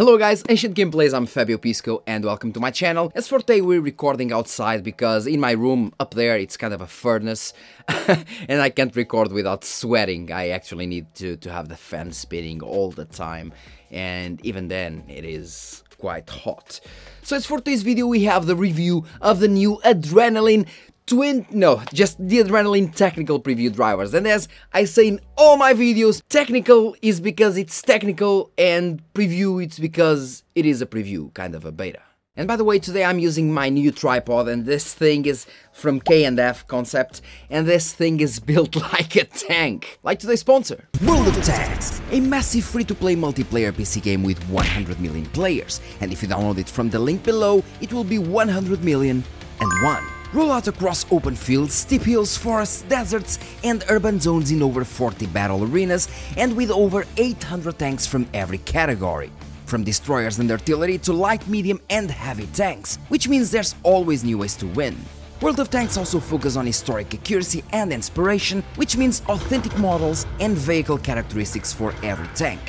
Hello guys, Ancient Gameplays, I'm Fabio Pisco and welcome to my channel. As for today we're recording outside because in my room up there it's kind of a furnace and I can't record without sweating. I actually need to, to have the fan spinning all the time and even then it is quite hot. So as for today's video we have the review of the new Adrenalin twin, no, just the Adrenalin technical preview drivers. And as I say in all my videos, technical is because it's technical and preview it's because it is a preview, kind of a beta. And by the way, today I'm using my new tripod and this thing is from K&F Concept and this thing is built like a tank, like today's sponsor. World of Tanks, a massive free-to-play multiplayer PC game with 100 million players. And if you download it from the link below, it will be 100 million and one. Roll out across open fields, steep hills, forests, deserts and urban zones in over 40 battle arenas and with over 800 tanks from every category. From destroyers and artillery to light, medium and heavy tanks, which means there's always new ways to win. World of Tanks also focus on historic accuracy and inspiration, which means authentic models and vehicle characteristics for every tank.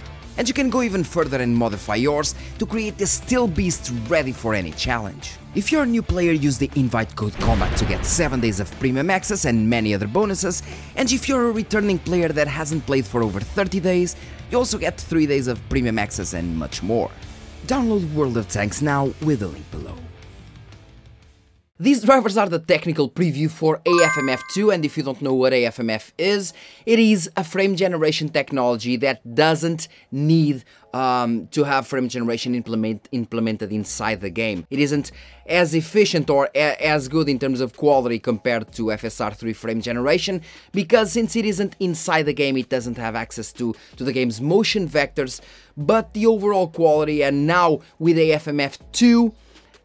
And you can go even further and modify yours to create a steel beast ready for any challenge. If you're a new player, use the invite code COMBAT to get 7 days of premium access and many other bonuses, and if you're a returning player that hasn't played for over 30 days, you also get 3 days of premium access and much more. Download World of Tanks now with the link below. These drivers are the technical preview for AFMF2 and if you don't know what AFMF is, it is a frame generation technology that doesn't need um, to have frame generation implement, implemented inside the game. It isn't as efficient or as good in terms of quality compared to FSR3 frame generation because since it isn't inside the game it doesn't have access to, to the game's motion vectors but the overall quality and now with AFMF2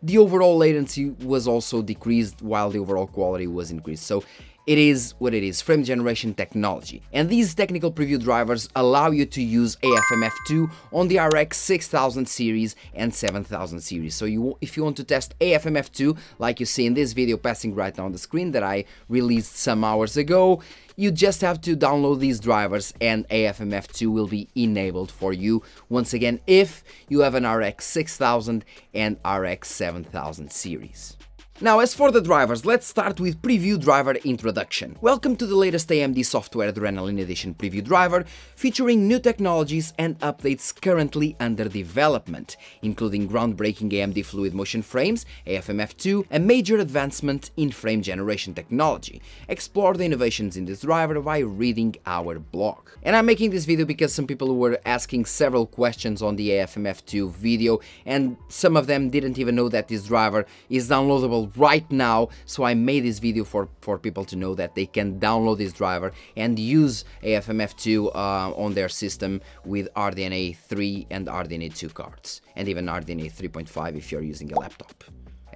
the overall latency was also decreased while the overall quality was increased. So it is what it is, frame generation technology. And these technical preview drivers allow you to use AFMF2 on the RX 6000 series and 7000 series. So you, if you want to test AFMF2, like you see in this video passing right now on the screen that I released some hours ago, you just have to download these drivers and AFMF2 will be enabled for you once again if you have an RX 6000 and RX 7000 series. Now as for the drivers, let's start with Preview Driver Introduction. Welcome to the latest AMD Software Adrenalin Edition Preview Driver, featuring new technologies and updates currently under development, including groundbreaking AMD Fluid Motion Frames, AFMF2, a major advancement in frame generation technology. Explore the innovations in this driver by reading our blog. And I'm making this video because some people were asking several questions on the AFMF2 video, and some of them didn't even know that this driver is downloadable right now so I made this video for, for people to know that they can download this driver and use AFMF2 uh, on their system with RDNA 3 and RDNA 2 cards and even RDNA 3.5 if you're using a laptop.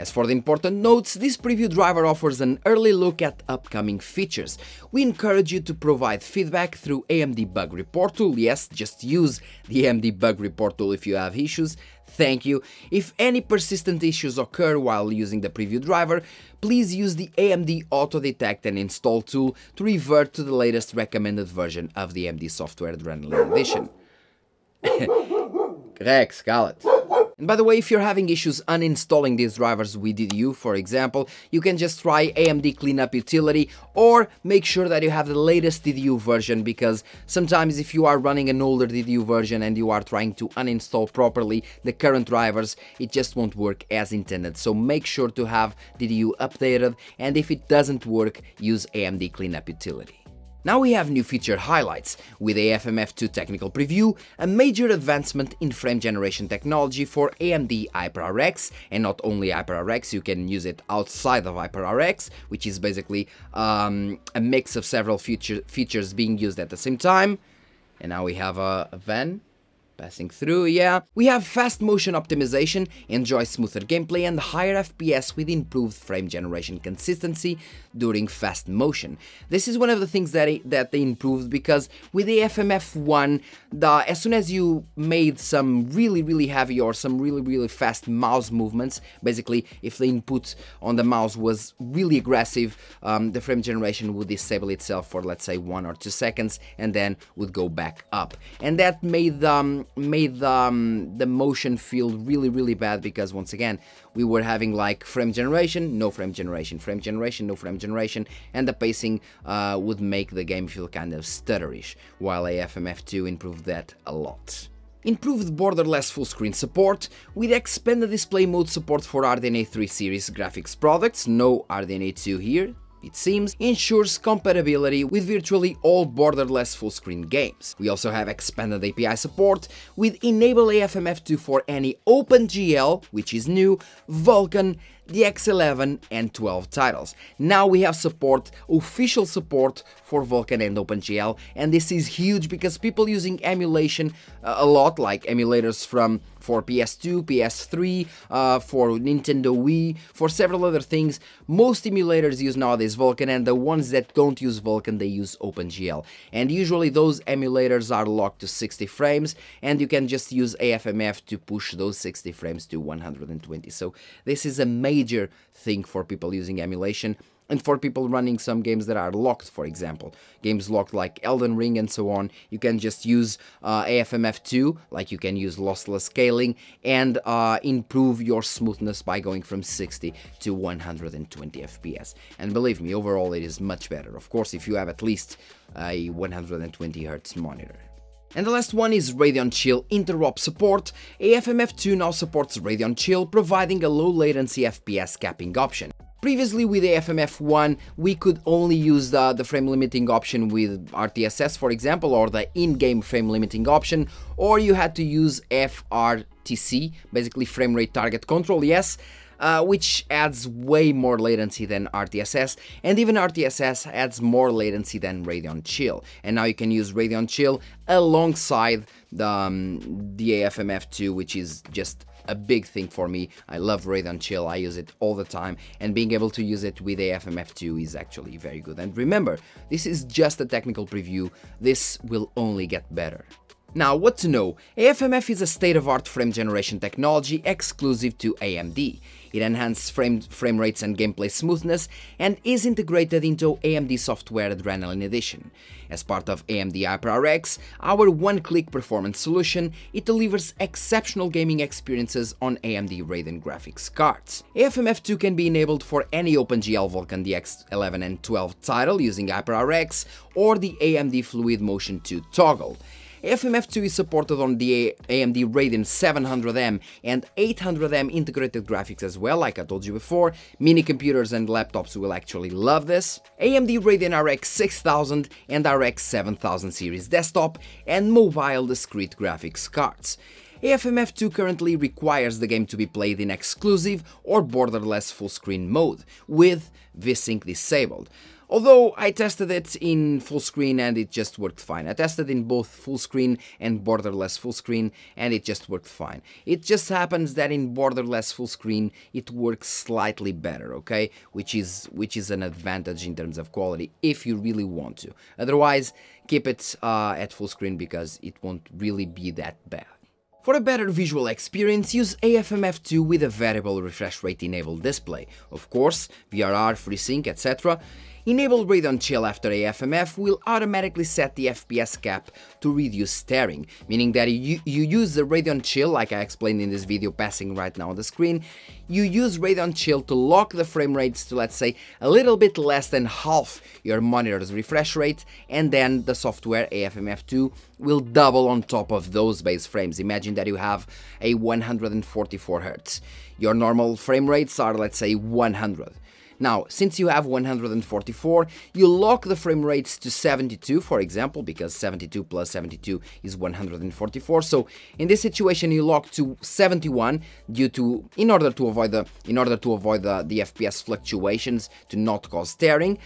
As for the important notes, this preview driver offers an early look at upcoming features. We encourage you to provide feedback through AMD Bug Report tool. Yes, just use the AMD Bug Report tool if you have issues. Thank you. If any persistent issues occur while using the preview driver, please use the AMD Auto Detect and Install tool to revert to the latest recommended version of the AMD Software Adrenalin Edition. Rex, Scarlet. And by the way, if you're having issues uninstalling these drivers with DDU, for example, you can just try AMD Cleanup Utility or make sure that you have the latest DDU version because sometimes if you are running an older DDU version and you are trying to uninstall properly the current drivers, it just won't work as intended. So make sure to have DDU updated and if it doesn't work, use AMD Cleanup Utility. Now we have new feature highlights, with AFMF2 technical preview, a major advancement in frame generation technology for AMD Hypr-RX, and not only Hypr-RX, you can use it outside of Hypr-RX, which is basically um, a mix of several feature, features being used at the same time. And now we have a, a van Passing through, yeah. We have fast motion optimization, enjoy smoother gameplay and higher FPS with improved frame generation consistency during fast motion. This is one of the things that, it, that they improved because with the FMF1, the, as soon as you made some really really heavy or some really really fast mouse movements, basically if the input on the mouse was really aggressive, um, the frame generation would disable itself for let's say one or two seconds and then would go back up. And that made um, made um, the motion feel really really bad because once again we were having like frame generation no frame generation frame generation no frame generation and the pacing uh, would make the game feel kind of stutterish while AFMF2 improved that a lot. Improved borderless full screen support, with expanded display mode support for RDNA 3 series graphics products, no RDNA 2 here, it seems, ensures compatibility with virtually all borderless full-screen games. We also have expanded API support with enable AFMF2 for any OpenGL, which is new, Vulkan, DX11 and 12 titles. Now we have support, official support for Vulkan and OpenGL, and this is huge because people using emulation uh, a lot, like emulators from for PS2, PS3, uh, for Nintendo Wii, for several other things. Most emulators use nowadays Vulkan, and the ones that don't use Vulkan, they use OpenGL. And usually those emulators are locked to 60 frames, and you can just use AFMF to push those 60 frames to 120. So this is a major thing for people using emulation and for people running some games that are locked, for example, games locked like Elden Ring and so on, you can just use uh, AFMF2, like you can use lossless scaling, and uh, improve your smoothness by going from 60 to 120 FPS. And believe me, overall it is much better, of course, if you have at least a 120 Hz monitor. And the last one is Radeon Chill interop support. AFMF2 now supports Radeon Chill, providing a low latency FPS capping option. Previously with AFMF1 we could only use the, the frame limiting option with RTSS for example or the in-game frame limiting option or you had to use FRTC, basically frame rate target control, yes, uh, which adds way more latency than RTSS, and even RTSS adds more latency than Radeon Chill. And now you can use Radeon Chill alongside the, um, the AFMF2, which is just a big thing for me. I love Radeon Chill, I use it all the time, and being able to use it with AFMF2 is actually very good. And remember, this is just a technical preview, this will only get better. Now, what to know? AFMF is a state-of-art frame generation technology exclusive to AMD. It enhances frame, frame rates and gameplay smoothness and is integrated into AMD software Adrenalin Edition. As part of AMD Hypr-RX, our one-click performance solution, it delivers exceptional gaming experiences on AMD Radeon graphics cards. AFMF2 can be enabled for any OpenGL Vulkan DX11 and 12 title using Hypr-RX or the AMD Fluid Motion 2 toggle. FMF2 is supported on the AMD Radeon 700M and 800M integrated graphics as well, like I told you before. Mini computers and laptops will actually love this. AMD Radeon RX 6000 and RX 7000 series desktop and mobile discrete graphics cards. AFMF2 currently requires the game to be played in exclusive or borderless full screen mode, with VSync disabled. Although I tested it in full screen and it just worked fine. I tested in both full screen and borderless full screen and it just worked fine. It just happens that in borderless full screen it works slightly better, okay? Which is which is an advantage in terms of quality if you really want to. Otherwise, keep it uh, at full screen because it won't really be that bad. For a better visual experience, use AFMF2 with a variable refresh rate enabled display. Of course, VRR, FreeSync, etc. Enable Radeon Chill after AFMF will automatically set the FPS cap to reduce stuttering, meaning that you, you use the Radeon Chill, like I explained in this video passing right now on the screen, you use Radeon Chill to lock the frame rates to let's say a little bit less than half your monitor's refresh rate and then the software AFMF2 will double on top of those base frames. Imagine that you have a 144 Hz. Your normal frame rates are let's say 100. Now, since you have 144, you lock the frame rates to 72, for example, because 72 plus 72 is 144. So in this situation, you lock to 71 due to, in order to avoid the, in order to avoid the, the FPS fluctuations to not cause tearing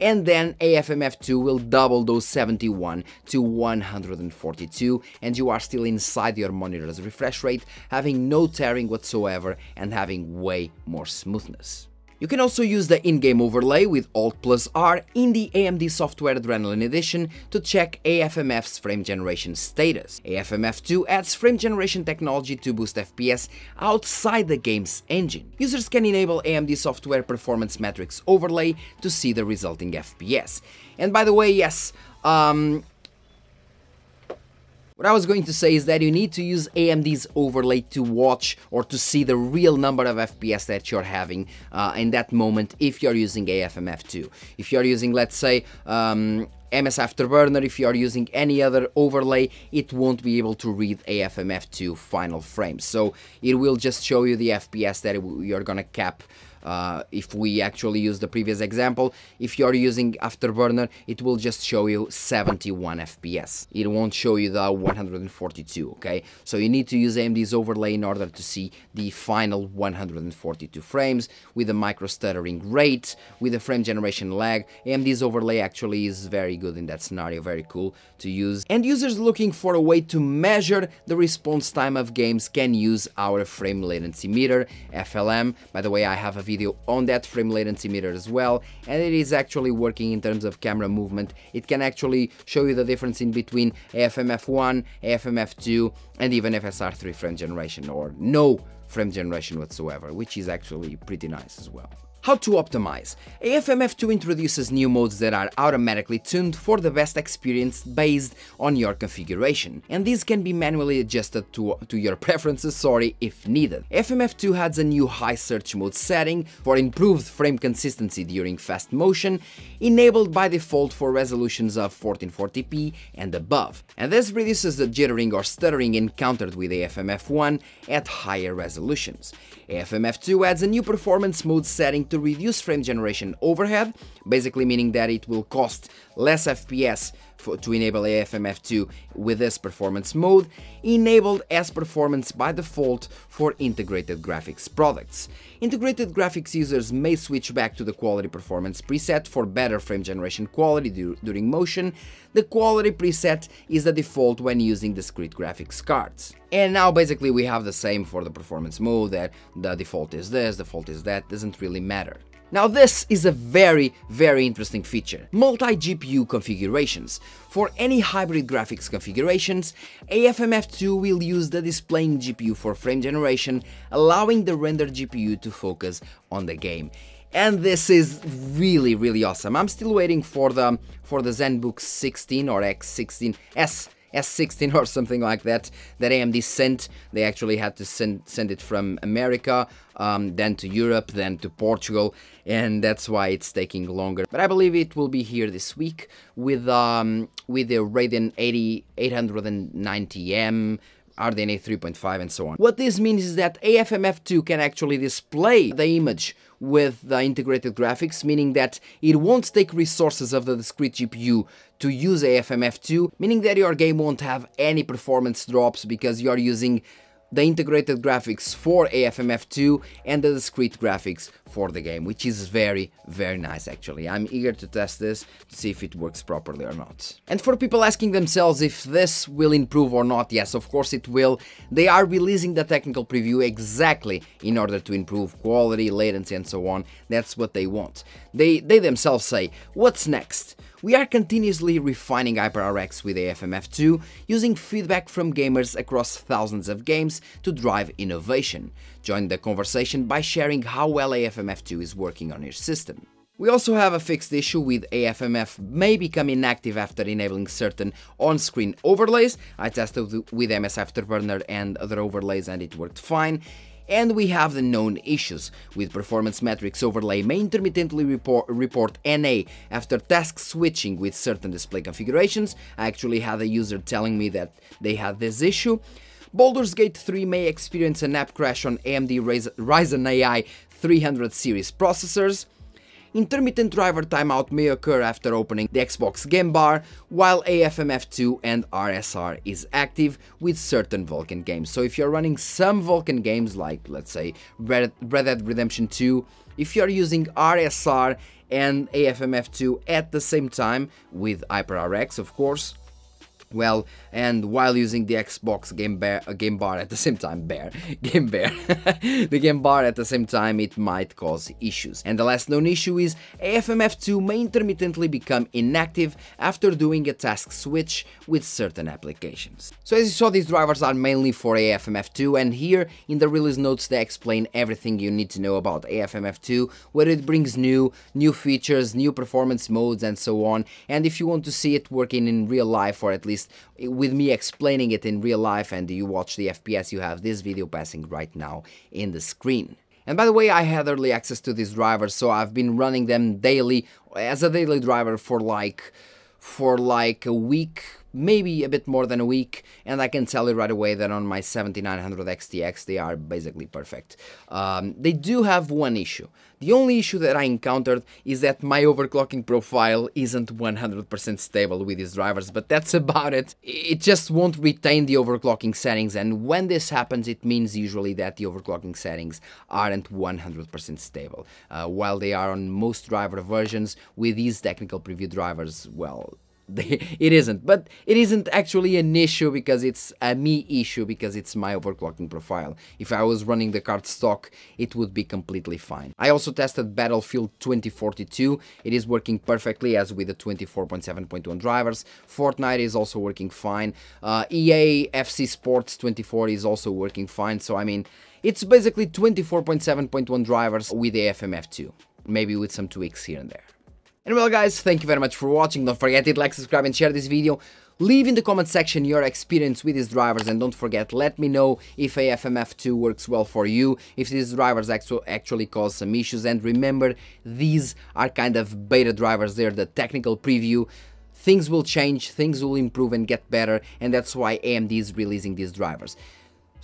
and then AFMF2 will double those 71 to 142 and you are still inside your monitor's refresh rate, having no tearing whatsoever and having way more smoothness. You can also use the in-game overlay with Alt plus R in the AMD Software Adrenalin Edition to check AFMF's frame generation status. AFMF2 adds frame generation technology to boost FPS outside the game's engine. Users can enable AMD Software Performance Metrics overlay to see the resulting FPS. And by the way, yes, um, What I was going to say is that you need to use AMD's overlay to watch or to see the real number of FPS that you're having uh, in that moment if you're using AFMF2. If you're using, let's say, um, MS Afterburner, if you are using any other overlay, it won't be able to read AFMF2 final frames. So it will just show you the FPS that you're gonna cap uh, if we actually use the previous example, if you're using Afterburner, it will just show you 71 FPS. It won't show you the 142, okay? So you need to use AMD's overlay in order to see the final 142 frames with a micro stuttering rate, with a frame generation lag. AMD's overlay actually is very good in that scenario, very cool to use. And users looking for a way to measure the response time of games can use our frame latency meter, FLM. By the way, I have a video on that frame latency meter as well and it is actually working in terms of camera movement. It can actually show you the difference in between AFMF1, AFMF2 and even FSR3 frame generation or no frame generation whatsoever, which is actually pretty nice as well. How to optimize? AFMF2 introduces new modes that are automatically tuned for the best experience based on your configuration, and these can be manually adjusted to, to your preferences sorry, if needed. AFMF2 adds a new high search mode setting for improved frame consistency during fast motion, enabled by default for resolutions of 1440p and above, and this reduces the jittering or stuttering encountered with AFMF1 at higher resolutions. AFMF2 adds a new performance mode setting to reduce frame generation overhead, basically meaning that it will cost less FPS to enable AFMF2 with this performance mode, enabled as performance by default for integrated graphics products. Integrated graphics users may switch back to the quality performance preset for better frame generation quality du during motion. The quality preset is the default when using discrete graphics cards. And now basically we have the same for the performance mode that the default is this, the default is that, doesn't really matter. Now this is a very, very interesting feature. Multi-GPU configurations. For any hybrid graphics configurations, AFMF2 will use the displaying GPU for frame generation, allowing the render GPU to focus on the game and this is really really awesome. I'm still waiting for the for the ZenBook 16 or X16S S16 or something like that that AMD sent. They actually had to send, send it from America, um, then to Europe, then to Portugal, and that's why it's taking longer. But I believe it will be here this week with um, with the Radeon 80 890M RDNA 3.5 and so on. What this means is that AFMF2 can actually display the image with the integrated graphics, meaning that it won't take resources of the discrete GPU to use AFMF2, meaning that your game won't have any performance drops because you're using the integrated graphics for AFMF2 and the discrete graphics for the game, which is very, very nice actually. I'm eager to test this to see if it works properly or not. And for people asking themselves if this will improve or not, yes, of course it will. They are releasing the technical preview exactly in order to improve quality, latency and so on. That's what they want. They, they themselves say, what's next? We are continuously refining Hypr-RX with AFMF2, using feedback from gamers across thousands of games to drive innovation. Join the conversation by sharing how well AFMF2 is working on your system. We also have a fixed issue with AFMF may become inactive after enabling certain on-screen overlays. I tested with MS Afterburner and other overlays and it worked fine. And we have the known issues, with performance metrics overlay may intermittently report, report NA after task switching with certain display configurations. I actually had a user telling me that they had this issue. Baldur's Gate 3 may experience an app crash on AMD Ryzen AI 300 series processors. Intermittent driver timeout may occur after opening the Xbox game bar, while AFMF2 and RSR is active with certain Vulkan games. So if you're running some Vulkan games like, let's say, Red, Dead Redemption 2, if you're using RSR and AFMF2 at the same time, with Hypr-RX of course, well, and while using the Xbox Game Bear, uh, Game Bar at the same time, Bear, Game Bear, the Game Bar at the same time, it might cause issues. And the last known issue is AFMF2 may intermittently become inactive after doing a task switch with certain applications. So as you saw, these drivers are mainly for AFMF2, and here in the release notes they explain everything you need to know about AFMF2, what it brings new, new features, new performance modes, and so on. And if you want to see it working in real life, or at least least with me explaining it in real life and you watch the FPS, you have this video passing right now in the screen. And by the way, I had early access to these drivers, so I've been running them daily as a daily driver for like for like a week, maybe a bit more than a week, and I can tell you right away that on my 7900 XTX they are basically perfect. Um, they do have one issue. The only issue that I encountered is that my overclocking profile isn't 100% stable with these drivers, but that's about it. It just won't retain the overclocking settings, and when this happens, it means usually that the overclocking settings aren't 100% stable. Uh, while they are on most driver versions, with these technical preview drivers, well, it isn't. But it isn't actually an issue because it's a me issue because it's my overclocking profile. If i was running the card stock it would be completely fine. I also tested battlefield 2042 it is working perfectly as with the 24.7.1 drivers. Fortnite is also working fine. Uh, ea fc sports 24 is also working fine. So i mean it's basically 24.7.1 drivers with AFMF2 maybe with some tweaks here and there and well guys, thank you very much for watching, don't forget to like, subscribe and share this video. Leave in the comment section your experience with these drivers and don't forget, let me know if AFMF2 works well for you, if these drivers actually cause some issues and remember, these are kind of beta drivers, they're the technical preview. Things will change, things will improve and get better and that's why AMD is releasing these drivers.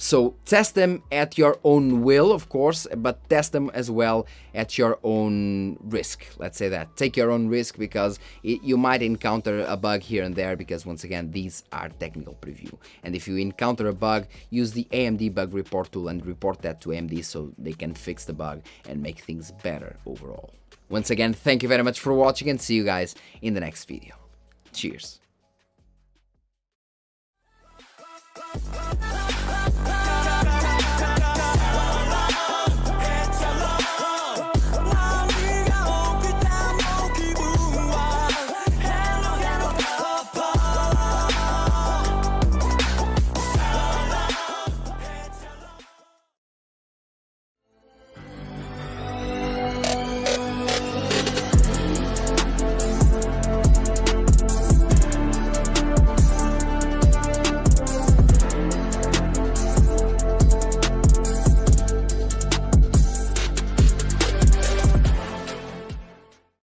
So test them at your own will, of course, but test them as well at your own risk. Let's say that. Take your own risk because it, you might encounter a bug here and there because once again, these are technical preview. And if you encounter a bug, use the AMD bug report tool and report that to AMD so they can fix the bug and make things better overall. Once again, thank you very much for watching and see you guys in the next video. Cheers.